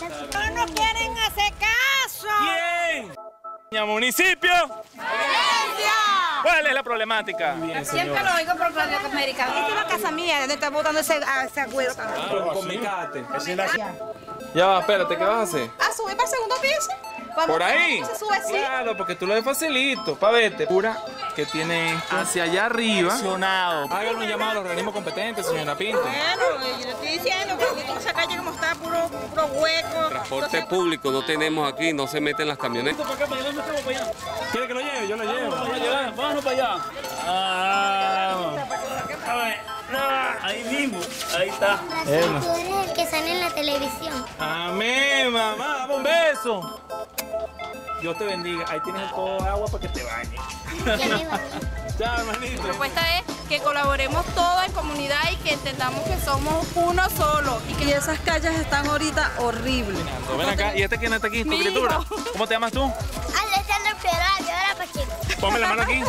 ¡No nos quieren hacer caso! ¡Bien! municipio? ¡Valencia! ¿Cuál es la problemática? Bien, Siempre lo oigo por Panamericana. Ah. Esta es la casa mía, donde está botando ese, ese agüero también. Ah, comicate. Ya va, espérate, ¿qué vas a hacer? Ah, a subir para el segundo piso. Vamos ¿Por ahí? Se sube. Claro, porque tú lo ves facilito. Pa' verte. Pura que tiene hacia allá arriba. Háganlo un llamado a los organismos competentes, señora Pinto. Bueno, yo le estoy diciendo, porque hueco. Transporte público no tenemos aquí, no se meten las camionetas. ¿Quiere que lo lleve? Yo lo llevo. Vámonos para allá. Ah, a ver, ah, ahí mismo, ahí está. Tú eres el que sale en la televisión. Amén, mamá. Dame un beso. Dios te bendiga. Ahí tienes el codo de agua para que te bañes. Ya me bañé. Chao, hermanito. La propuesta es que colaboremos todos en comunidad y que entendamos que somos uno solo. Y que esas calles están ahorita horribles. Ven acá. ¿Y este quién está aquí? ¿Tu criatura? ¿Cómo te llamas tú? Alessandro yo era Pacheco. Ponme la mano aquí.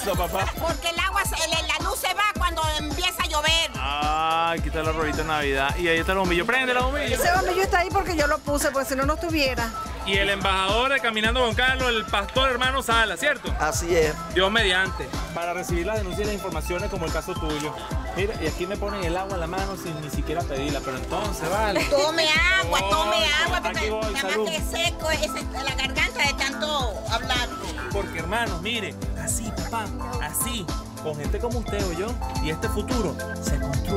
Eso, papá. Porque el agua, se- la luz se va cuando empieza a llover. Ay, quita la rolita de Navidad. Y ahí está el bombillo. Prende la bombillo. Ese bombillo está ahí porque yo lo puse, porque si no, no estuviera. Y el embajador de Caminando con Carlos, el pastor hermano Sala, ¿cierto? Así es. Dios mediante. Para recibir las denuncias y las informaciones como el caso tuyo. Mira, y aquí me ponen el agua en la mano sin ni siquiera pedirla, pero entonces, vale. Tome agua, tome Voy, agua, porque voy, nada salud. más que seco es la garganta de tanto hablar. Porque hermanos, mire, así, papá, así, con gente como usted o yo, y este futuro se construye.